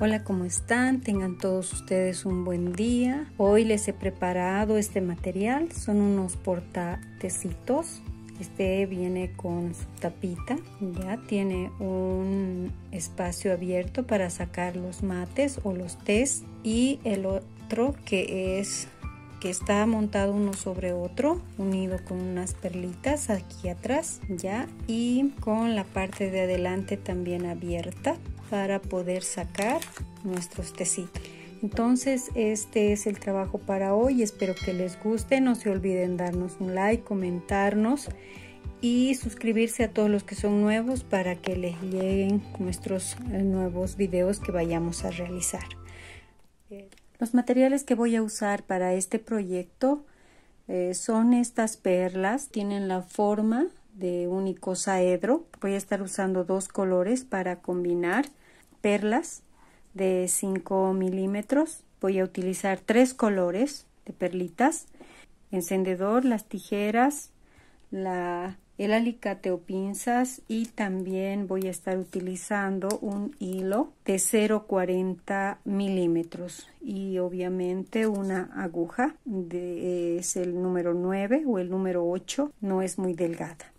Hola, ¿cómo están? Tengan todos ustedes un buen día. Hoy les he preparado este material. Son unos portatecitos. Este viene con su tapita. Ya tiene un espacio abierto para sacar los mates o los tés. Y el otro que es que está montado uno sobre otro, unido con unas perlitas aquí atrás, ya, y con la parte de adelante también abierta para poder sacar nuestros tecitos. Entonces este es el trabajo para hoy, espero que les guste, no se olviden darnos un like, comentarnos y suscribirse a todos los que son nuevos para que les lleguen nuestros eh, nuevos videos que vayamos a realizar. Los materiales que voy a usar para este proyecto eh, son estas perlas, tienen la forma de un icosaedro. Voy a estar usando dos colores para combinar perlas de 5 milímetros. Voy a utilizar tres colores de perlitas, encendedor, las tijeras, la, el alicate o pinzas y también voy a estar utilizando un hilo de 0,40 milímetros y obviamente una aguja de, es el número 9 o el número 8 no es muy delgada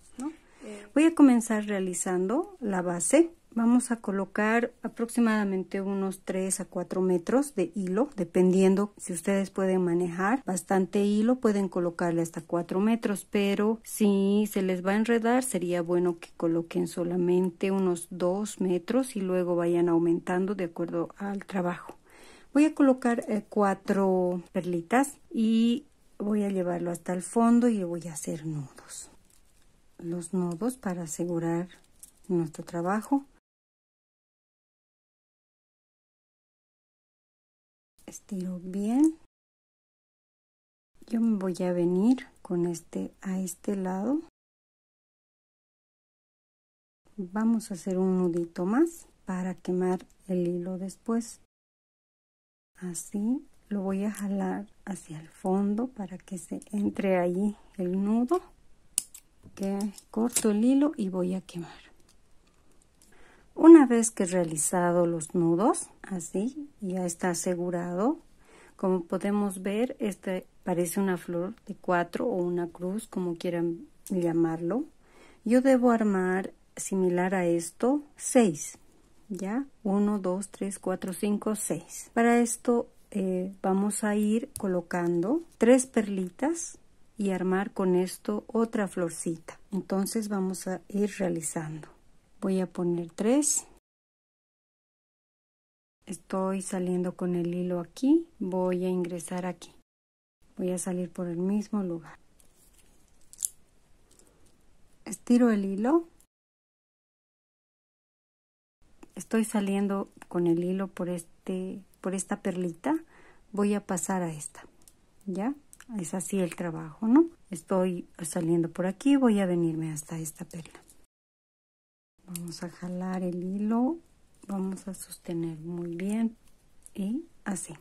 voy a comenzar realizando la base vamos a colocar aproximadamente unos 3 a 4 metros de hilo dependiendo si ustedes pueden manejar bastante hilo pueden colocarle hasta 4 metros pero si se les va a enredar sería bueno que coloquen solamente unos 2 metros y luego vayan aumentando de acuerdo al trabajo. Voy a colocar eh, cuatro perlitas y voy a llevarlo hasta el fondo y voy a hacer nudos. Los nudos para asegurar nuestro trabajo estiro bien. Yo me voy a venir con este a este lado. Vamos a hacer un nudito más para quemar el hilo después. Así lo voy a jalar hacia el fondo para que se entre ahí el nudo. Que corto el hilo y voy a quemar una vez que he realizado los nudos, así, ya está asegurado. Como podemos ver, este parece una flor de cuatro o una cruz, como quieran llamarlo. Yo debo armar similar a esto seis, ¿ya? Uno, dos, tres, cuatro, cinco, seis. Para esto eh, vamos a ir colocando tres perlitas y armar con esto otra florcita. Entonces vamos a ir realizando voy a poner tres. Estoy saliendo con el hilo aquí. Voy a ingresar aquí. Voy a salir por el mismo lugar. Estiro el hilo. Estoy saliendo con el hilo por este por esta perlita. Voy a pasar a esta. Ya es así el trabajo no estoy saliendo por aquí. Voy a venirme hasta esta perla vamos a jalar el hilo vamos a sostener muy bien y así.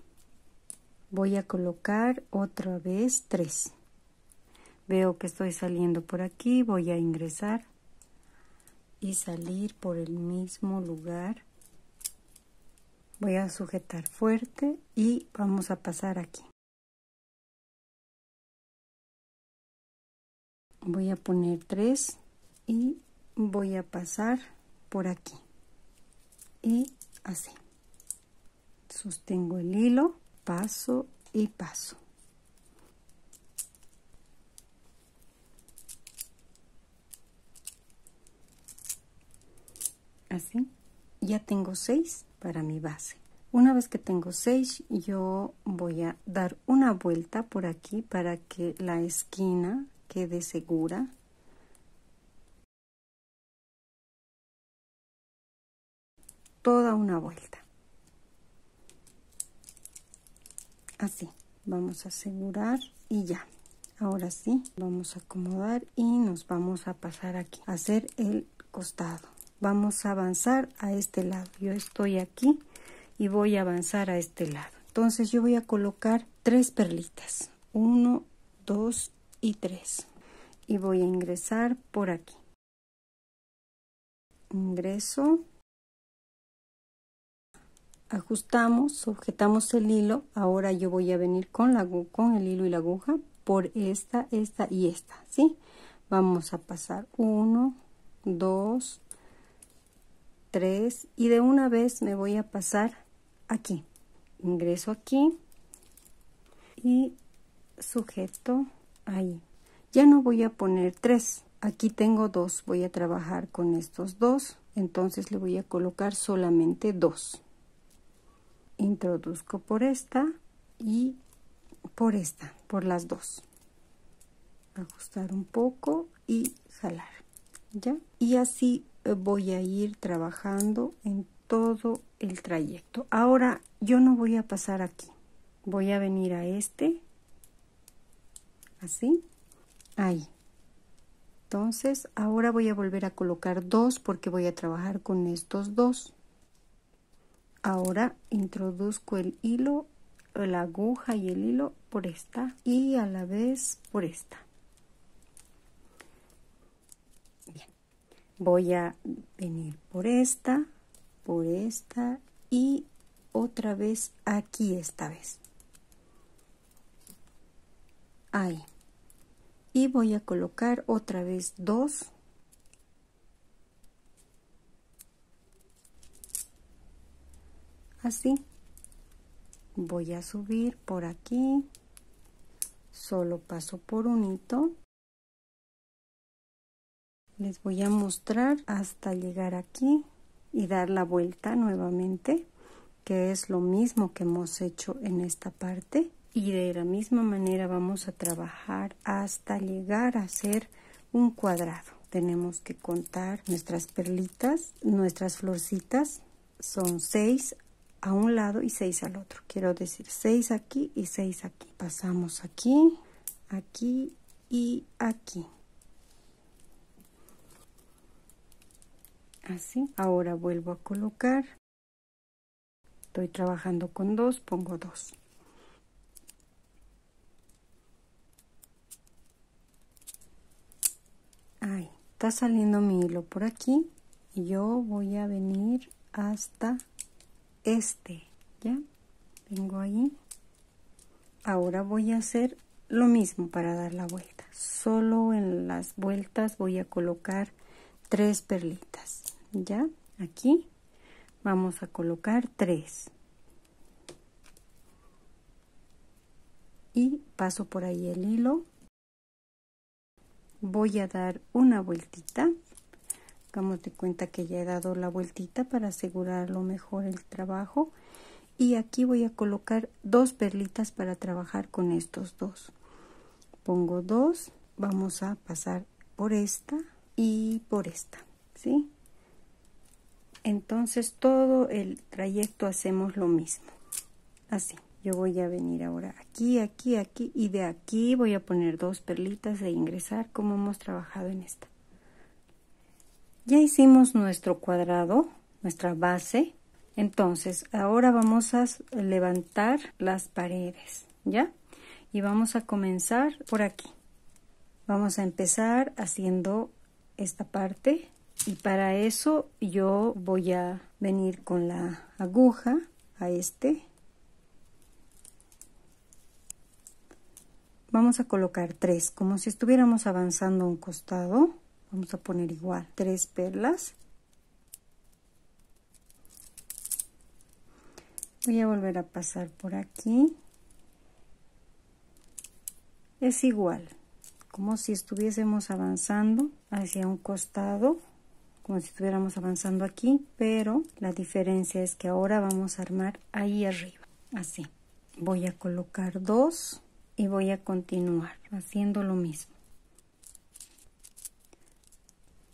Voy a colocar otra vez tres. Veo que estoy saliendo por aquí voy a ingresar y salir por el mismo lugar. Voy a sujetar fuerte y vamos a pasar aquí. Voy a poner tres y voy a pasar por aquí. Y así. Sostengo el hilo paso y paso. Así. Ya tengo seis para mi base. Una vez que tengo seis yo voy a dar una vuelta por aquí para que la esquina quede segura toda una vuelta. Así, vamos a asegurar y ya. Ahora sí, vamos a acomodar y nos vamos a pasar aquí, a hacer el costado. Vamos a avanzar a este lado. Yo estoy aquí y voy a avanzar a este lado. Entonces yo voy a colocar tres perlitas. Uno, dos y tres. Y voy a ingresar por aquí. Ingreso ajustamos, sujetamos el hilo. Ahora yo voy a venir con, la, con el hilo y la aguja por esta, esta y esta, ¿sí? Vamos a pasar uno, dos, tres y de una vez me voy a pasar aquí. Ingreso aquí y sujeto ahí. Ya no voy a poner tres. Aquí tengo dos. Voy a trabajar con estos dos. Entonces le voy a colocar solamente dos introduzco por esta y por esta, por las dos. Ajustar un poco y jalar, ¿ya? Y así eh, voy a ir trabajando en todo el trayecto. Ahora yo no voy a pasar aquí. Voy a venir a este, así, ahí. Entonces, ahora voy a volver a colocar dos porque voy a trabajar con estos dos. Ahora introduzco el hilo, la aguja y el hilo por esta y a la vez por esta. Bien. Voy a venir por esta, por esta y otra vez aquí esta vez. Ahí. Y voy a colocar otra vez dos así. Voy a subir por aquí. Solo paso por un hito. Les voy a mostrar hasta llegar aquí y dar la vuelta nuevamente que es lo mismo que hemos hecho en esta parte. Y de la misma manera vamos a trabajar hasta llegar a hacer un cuadrado. Tenemos que contar nuestras perlitas nuestras florcitas. Son seis a un lado y 6 al otro. Quiero decir 6 aquí y 6 aquí. Pasamos aquí, aquí y aquí. Así. Ahora vuelvo a colocar. Estoy trabajando con dos, pongo dos. Ahí. Está saliendo mi hilo por aquí. Y yo voy a venir hasta este ya tengo ahí. Ahora voy a hacer lo mismo para dar la vuelta. Solo en las vueltas voy a colocar tres perlitas ya aquí. Vamos a colocar tres. Y paso por ahí el hilo. Voy a dar una vueltita De cuenta que ya he dado la vueltita para asegurar lo mejor el trabajo. Y aquí voy a colocar dos perlitas para trabajar con estos dos. Pongo dos, vamos a pasar por esta y por esta, ¿sí? Entonces todo el trayecto hacemos lo mismo, así. Yo voy a venir ahora aquí, aquí, aquí y de aquí voy a poner dos perlitas e ingresar como hemos trabajado en esta. Ya hicimos nuestro cuadrado, nuestra base. Entonces, ahora vamos a levantar las paredes, ¿ya? Y vamos a comenzar por aquí. Vamos a empezar haciendo esta parte y para eso yo voy a venir con la aguja a este. Vamos a colocar tres, como si estuviéramos avanzando un costado vamos a poner igual tres perlas. Voy a volver a pasar por aquí. Es igual como si estuviésemos avanzando hacia un costado como si estuviéramos avanzando aquí pero la diferencia es que ahora vamos a armar ahí arriba así. Voy a colocar dos y voy a continuar haciendo lo mismo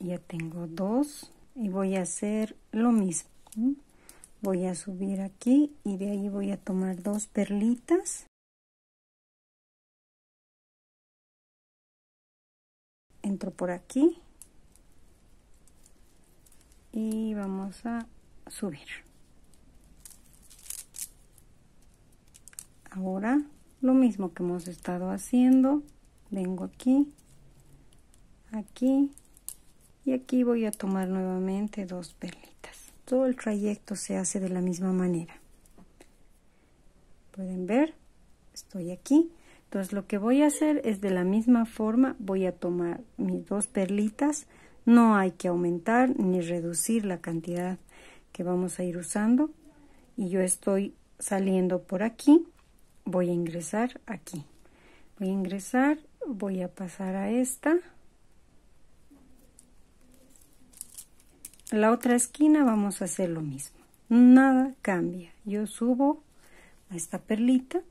ya tengo dos y voy a hacer lo mismo voy a subir aquí y de ahí voy a tomar dos perlitas. Entro por aquí y vamos a subir. Ahora lo mismo que hemos estado haciendo vengo aquí aquí y aquí voy a tomar nuevamente dos perlitas todo el trayecto se hace de la misma manera. Pueden ver estoy aquí. Entonces lo que voy a hacer es de la misma forma voy a tomar mis dos perlitas. No hay que aumentar ni reducir la cantidad que vamos a ir usando. Y yo estoy saliendo por aquí voy a ingresar aquí. Voy a ingresar voy a pasar a esta la otra esquina vamos a hacer lo mismo. Nada cambia. Yo subo a esta perlita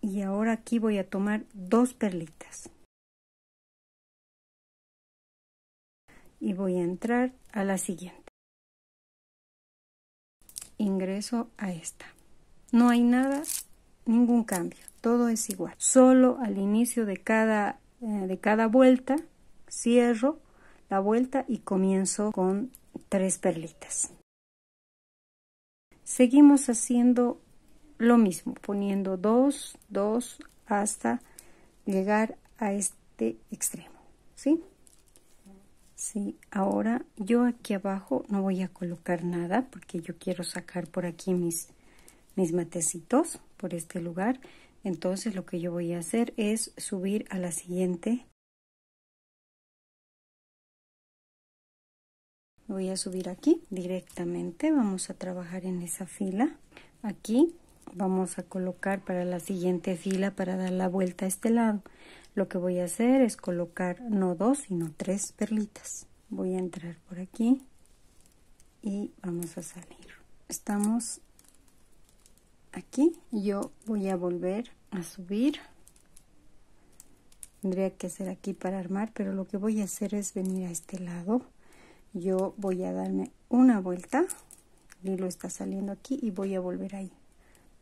y ahora aquí voy a tomar dos perlitas. Y voy a entrar a la siguiente. Ingreso a esta. No hay nada ningún cambio. Todo es igual. Solo al inicio de cada eh, de cada vuelta cierro la vuelta y comienzo con tres perlitas seguimos haciendo lo mismo poniendo dos dos hasta llegar a este extremo ¿sí? sí ahora yo aquí abajo no voy a colocar nada porque yo quiero sacar por aquí mis mis matecitos por este lugar entonces lo que yo voy a hacer es subir a la siguiente voy a subir aquí directamente. Vamos a trabajar en esa fila. Aquí vamos a colocar para la siguiente fila para dar la vuelta a este lado. Lo que voy a hacer es colocar no dos sino tres perlitas. Voy a entrar por aquí y vamos a salir. Estamos aquí yo voy a volver a subir. Tendría que hacer aquí para armar pero lo que voy a hacer es venir a este lado yo voy a darme una vuelta el hilo está saliendo aquí y voy a volver ahí.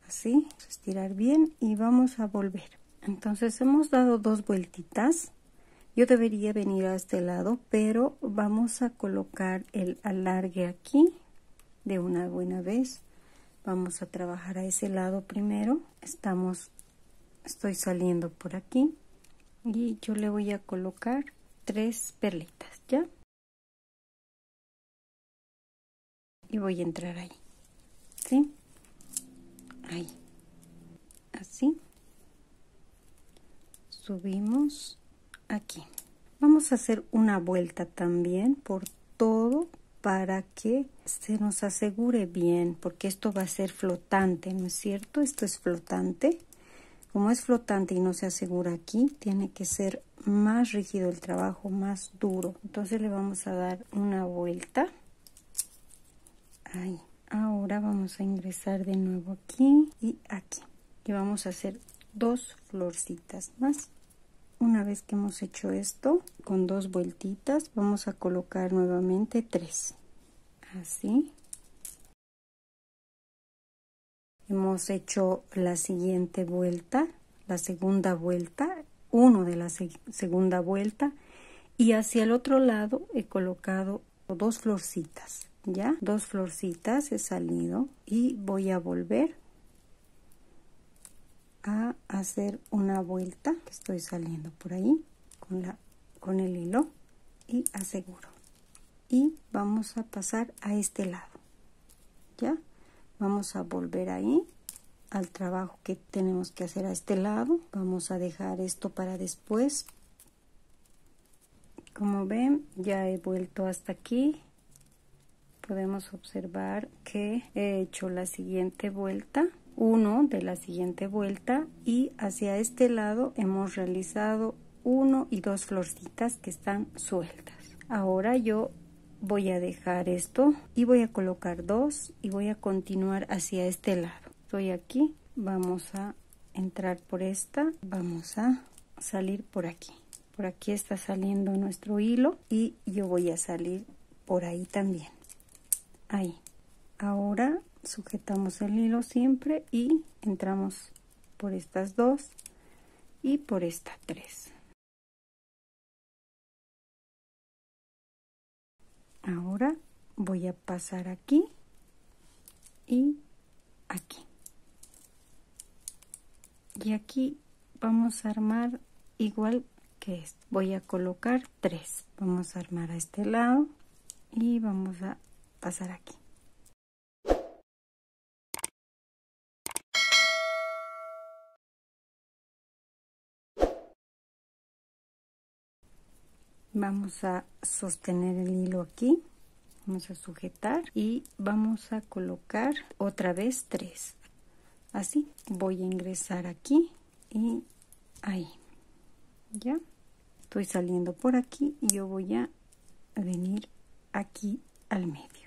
Así estirar bien y vamos a volver. Entonces hemos dado dos vueltitas. Yo debería venir a este lado pero vamos a colocar el alargue aquí de una buena vez. Vamos a trabajar a ese lado primero. Estamos estoy saliendo por aquí y yo le voy a colocar tres perlitas ya y voy a entrar ahí. ¿sí? ahí. Así. Subimos aquí. Vamos a hacer una vuelta también por todo para que se nos asegure bien porque esto va a ser flotante no es cierto esto es flotante. Como es flotante y no se asegura aquí tiene que ser más rígido el trabajo más duro. Entonces le vamos a dar una vuelta ahora vamos a ingresar de nuevo aquí y aquí. Y vamos a hacer dos florcitas más. Una vez que hemos hecho esto con dos vueltitas vamos a colocar nuevamente tres. Así. Hemos hecho la siguiente vuelta la segunda vuelta uno de la segunda vuelta. Y hacia el otro lado he colocado dos florcitas ya dos florcitas he salido y voy a volver a hacer una vuelta que estoy saliendo por ahí con la con el hilo y aseguro. Y vamos a pasar a este lado ya vamos a volver ahí al trabajo que tenemos que hacer a este lado. Vamos a dejar esto para después. Como ven ya he vuelto hasta aquí podemos observar que he hecho la siguiente vuelta uno de la siguiente vuelta y hacia este lado hemos realizado uno y dos florcitas que están sueltas. Ahora yo voy a dejar esto y voy a colocar dos y voy a continuar hacia este lado. Estoy aquí vamos a entrar por esta vamos a salir por aquí. Por aquí está saliendo nuestro hilo y yo voy a salir por ahí también ahí. Ahora sujetamos el hilo siempre y entramos por estas dos y por esta tres. Ahora voy a pasar aquí y aquí. Y aquí vamos a armar igual que esto voy a colocar tres. Vamos a armar a este lado y vamos a pasar aquí. Vamos a sostener el hilo aquí, vamos a sujetar y vamos a colocar otra vez tres. Así, voy a ingresar aquí y ahí. Ya, estoy saliendo por aquí y yo voy a venir aquí al medio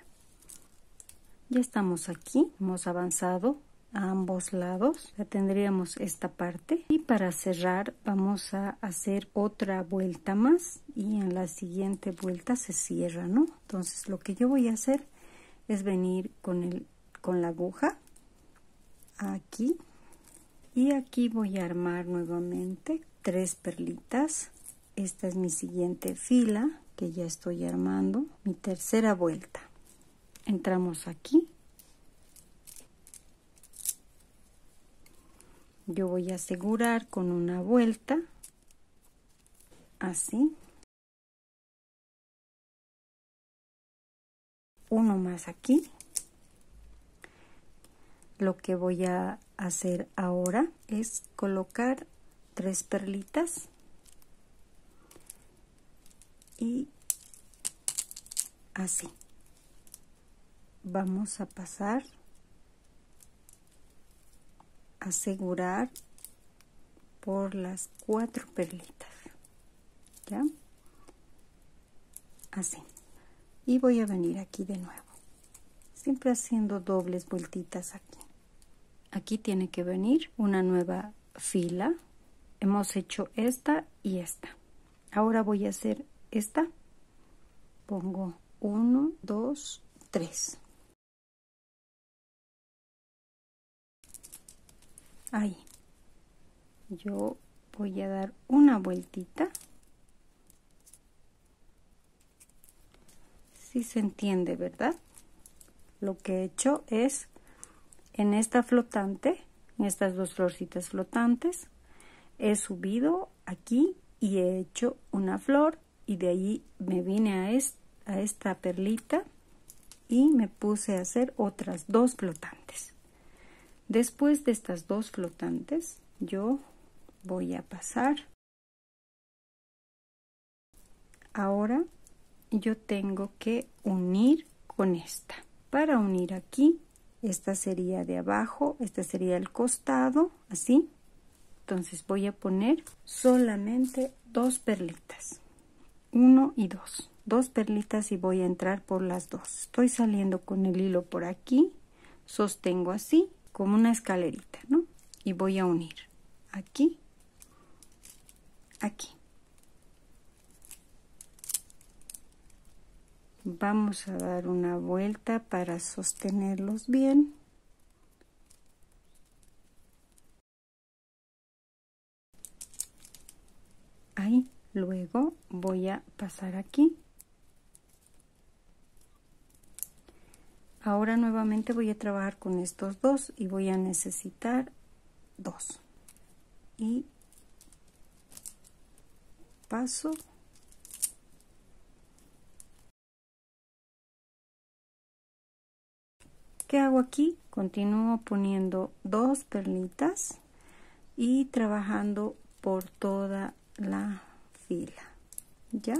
ya estamos aquí hemos avanzado a ambos lados ya tendríamos esta parte. Y para cerrar vamos a hacer otra vuelta más y en la siguiente vuelta se cierra no entonces lo que yo voy a hacer es venir con el con la aguja aquí y aquí voy a armar nuevamente tres perlitas. Esta es mi siguiente fila que ya estoy armando mi tercera vuelta entramos aquí. Yo voy a asegurar con una vuelta así. Uno más aquí. Lo que voy a hacer ahora es colocar tres perlitas y así vamos a pasar asegurar por las cuatro perlitas ya así. Y voy a venir aquí de nuevo. Siempre haciendo dobles vueltitas aquí. Aquí tiene que venir una nueva fila. Hemos hecho esta y esta. Ahora voy a hacer esta. Pongo 1 2 3 ahí yo voy a dar una vueltita. Si se entiende verdad lo que he hecho es en esta flotante en estas dos florcitas flotantes he subido aquí y he hecho una flor y de ahí me vine a esta perlita y me puse a hacer otras dos flotantes Después de estas dos flotantes, yo voy a pasar. Ahora yo tengo que unir con esta. Para unir aquí, esta sería de abajo, este sería el costado, así. Entonces voy a poner solamente dos perlitas. Uno y dos. Dos perlitas y voy a entrar por las dos. Estoy saliendo con el hilo por aquí, sostengo así como una escalerita, ¿no? Y voy a unir aquí, aquí. Vamos a dar una vuelta para sostenerlos bien. Ahí, luego voy a pasar aquí Ahora nuevamente voy a trabajar con estos dos y voy a necesitar dos. Y paso. ¿Qué hago aquí? Continúo poniendo dos perlitas y trabajando por toda la fila. ¿Ya?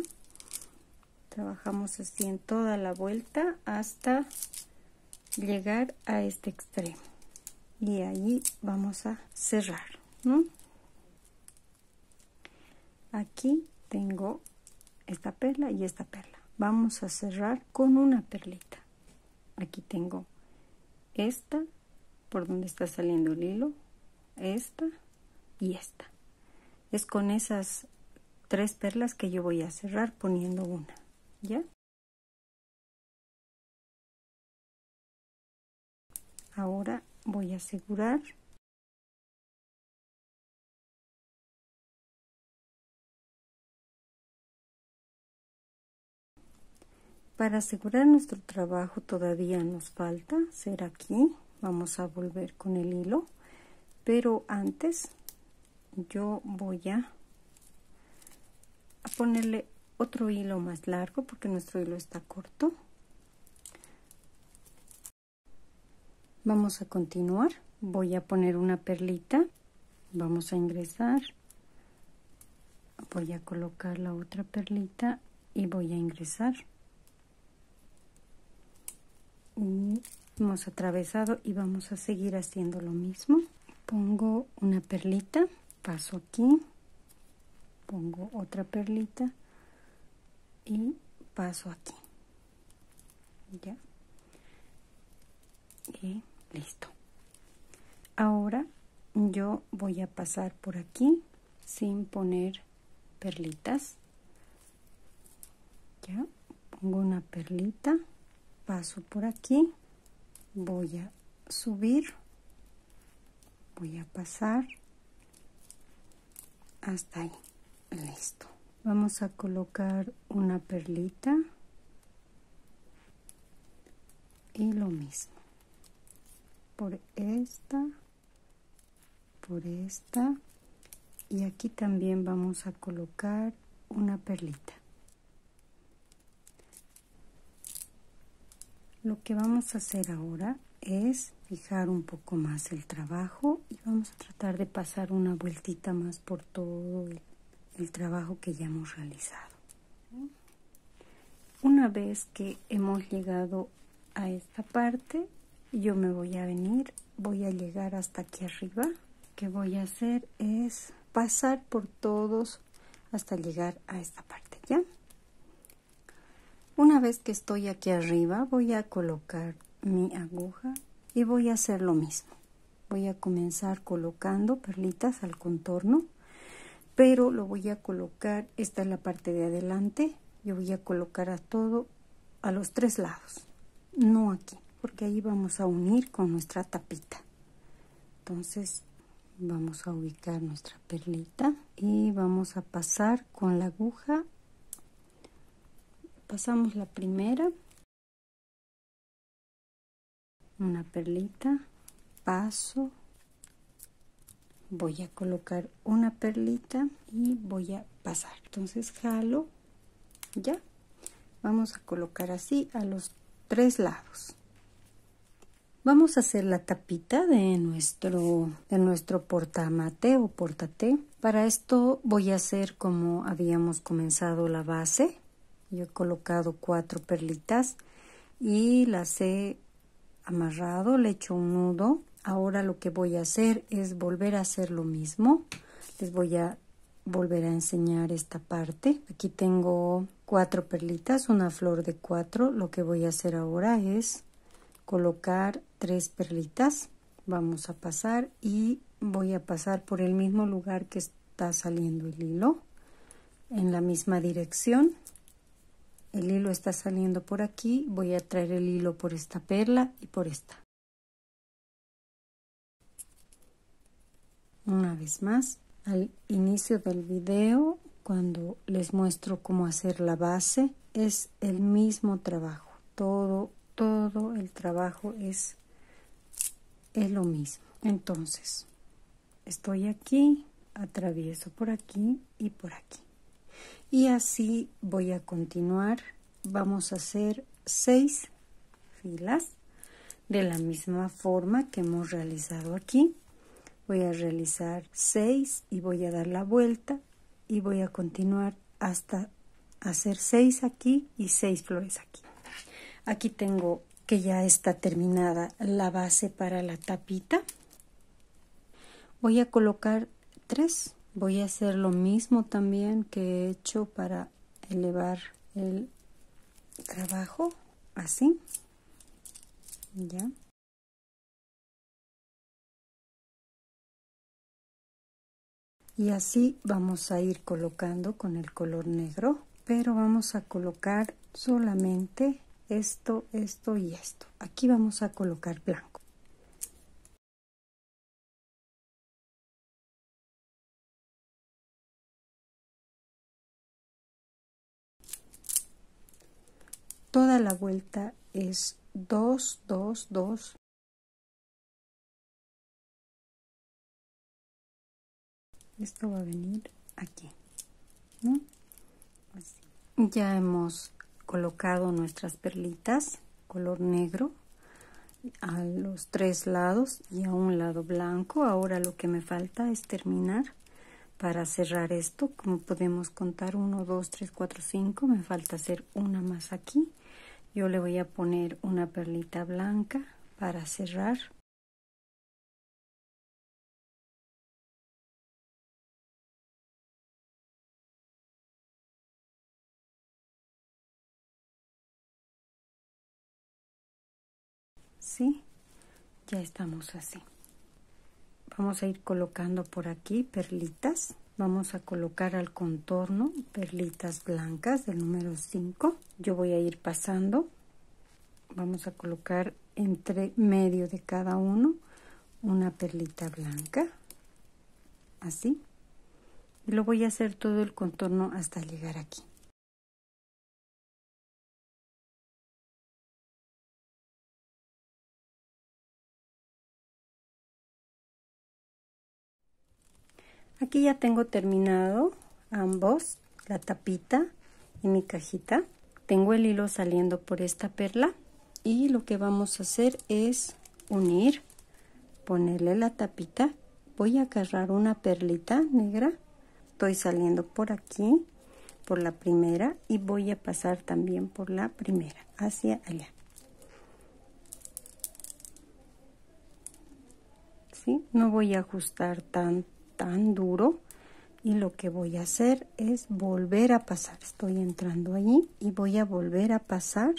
Trabajamos así en toda la vuelta hasta llegar a este extremo. Y ahí vamos a cerrar aquí tengo esta perla y esta perla. Vamos a cerrar con una perlita. Aquí tengo esta por donde está saliendo el hilo esta y esta. Es con esas tres perlas que yo voy a cerrar poniendo una ya ahora voy a asegurar. Para asegurar nuestro trabajo todavía nos falta hacer aquí. Vamos a volver con el hilo. Pero antes yo voy a ponerle otro hilo más largo porque nuestro hilo está corto vamos a continuar. Voy a poner una perlita. Vamos a ingresar. Voy a colocar la otra perlita y voy a ingresar. Hemos atravesado y vamos a seguir haciendo lo mismo. Pongo una perlita. Paso aquí. Pongo otra perlita. Y paso aquí. Ya. Y listo. Ahora yo voy a pasar por aquí sin poner perlitas. Ya pongo una perlita paso por aquí voy a subir voy a pasar hasta ahí. Listo. Vamos a colocar una perlita y lo mismo por esta por esta. Y aquí también vamos a colocar una perlita. Lo que vamos a hacer ahora es fijar un poco más el trabajo y vamos a tratar de pasar una vueltita más por todo el, trabajo que ya hemos realizado. Una vez que hemos llegado a esta parte yo me voy a venir voy a llegar hasta aquí arriba. Que voy a hacer es pasar por todos hasta llegar a esta parte ya una vez que estoy aquí arriba voy a colocar mi aguja y voy a hacer lo mismo. Voy a comenzar colocando perlitas al contorno pero lo voy a colocar esta es la parte de adelante yo voy a colocar a todo a los tres lados no aquí porque ahí vamos a unir con nuestra tapita. Entonces vamos a ubicar nuestra perlita y vamos a pasar con la aguja. Pasamos la primera. Una perlita. Paso. Voy a colocar una perlita y voy a pasar. Entonces jalo. Ya. Vamos a colocar así a los tres lados Vamos a hacer la tapita de nuestro, de nuestro portamate o portate. Para esto voy a hacer como habíamos comenzado la base. Yo he colocado cuatro perlitas y las he amarrado, le he hecho un nudo. Ahora lo que voy a hacer es volver a hacer lo mismo. Les voy a volver a enseñar esta parte. Aquí tengo cuatro perlitas, una flor de cuatro. Lo que voy a hacer ahora es colocar tres perlitas. Vamos a pasar y voy a pasar por el mismo lugar que está saliendo el hilo en la misma dirección. El hilo está saliendo por aquí. Voy a traer el hilo por esta perla y por esta. Una vez más al inicio del video cuando les muestro cómo hacer la base es el mismo trabajo. Todo todo el trabajo es, es lo mismo. Entonces, estoy aquí, atravieso por aquí y por aquí. Y así voy a continuar. Vamos a hacer seis filas de la misma forma que hemos realizado aquí. Voy a realizar seis y voy a dar la vuelta y voy a continuar hasta hacer seis aquí y seis flores aquí. Aquí tengo que ya está terminada la base para la tapita. Voy a colocar tres. Voy a hacer lo mismo también que he hecho para elevar el trabajo. Así. Ya. Y así vamos a ir colocando con el color negro, pero vamos a colocar solamente esto, esto y esto. Aquí vamos a colocar blanco. Toda la vuelta es 2, 2, 2. Esto va a venir aquí. Ya hemos colocado nuestras perlitas color negro a los tres lados y a un lado blanco. Ahora lo que me falta es terminar para cerrar esto. Como podemos contar 1 2 3 4 5 me falta hacer una más aquí. Yo le voy a poner una perlita blanca para cerrar ¿Sí? Ya estamos así. Vamos a ir colocando por aquí perlitas. Vamos a colocar al contorno perlitas blancas del número 5. Yo voy a ir pasando. Vamos a colocar entre medio de cada uno una perlita blanca. Así. Y lo voy a hacer todo el contorno hasta llegar aquí. Aquí ya tengo terminado ambos, la tapita y mi cajita. Tengo el hilo saliendo por esta perla y lo que vamos a hacer es unir, ponerle la tapita. Voy a agarrar una perlita negra. Estoy saliendo por aquí, por la primera y voy a pasar también por la primera, hacia allá. ¿Sí? No voy a ajustar tanto tan duro y lo que voy a hacer es volver a pasar. Estoy entrando allí y voy a volver a pasar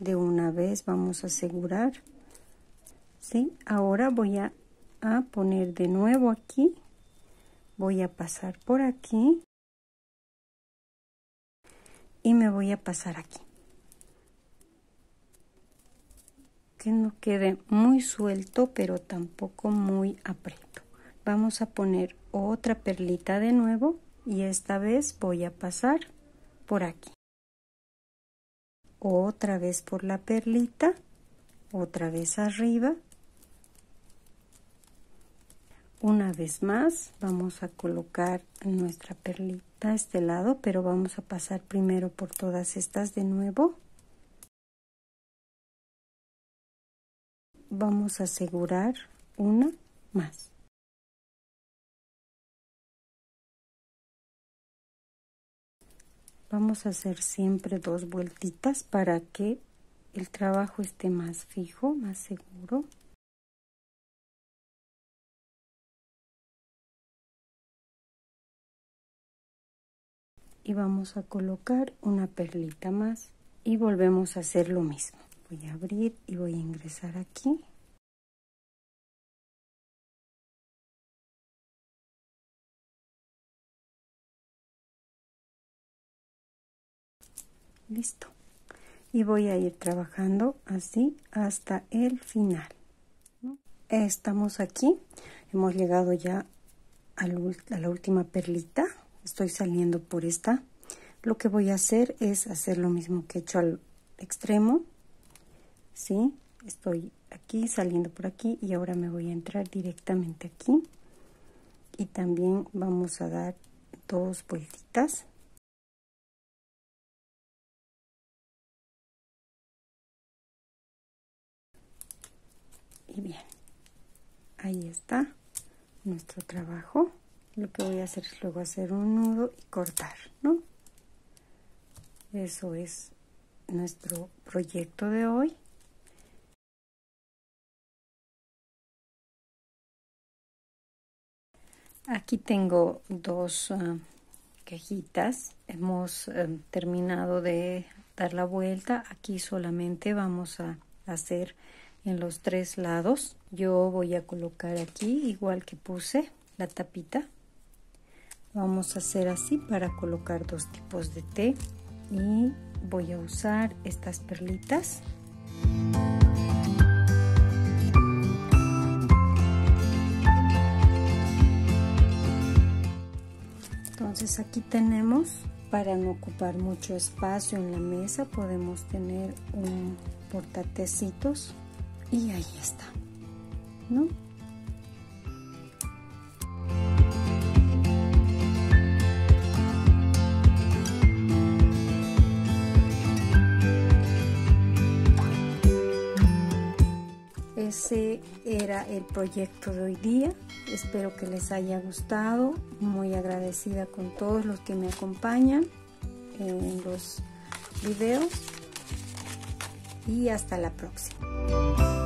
de una vez vamos a asegurar. ¿sí? ahora voy a, a poner de nuevo aquí. Voy a pasar por aquí y me voy a pasar aquí. Que no quede muy suelto pero tampoco muy aprieto vamos a poner otra perlita de nuevo y esta vez voy a pasar por aquí. Otra vez por la perlita otra vez arriba. Una vez más vamos a colocar nuestra perlita a este lado pero vamos a pasar primero por todas estas de nuevo. Vamos a asegurar una más vamos a hacer siempre dos vueltitas para que el trabajo esté más fijo, más seguro. Y vamos a colocar una perlita más y volvemos a hacer lo mismo. Voy a abrir y voy a ingresar aquí. Listo. Y voy a ir trabajando así hasta el final estamos aquí. Hemos llegado ya a la última perlita. Estoy saliendo por esta. Lo que voy a hacer es hacer lo mismo que he hecho al extremo sí estoy aquí saliendo por aquí y ahora me voy a entrar directamente aquí. Y también vamos a dar dos vueltitas bien. Ahí está nuestro trabajo. Lo que voy a hacer es luego hacer un nudo y cortar no eso es nuestro proyecto de hoy. Aquí tengo dos uh, cajitas. Hemos um, terminado de dar la vuelta. Aquí solamente vamos a hacer en los tres lados. Yo voy a colocar aquí igual que puse la tapita. Vamos a hacer así para colocar dos tipos de té. Y voy a usar estas perlitas. Entonces aquí tenemos para no ocupar mucho espacio en la mesa podemos tener un portatecitos y ahí está, ¿no? ese era el proyecto de hoy día. Espero que les haya gustado. Muy agradecida con todos los que me acompañan en los videos. Y hasta la próxima.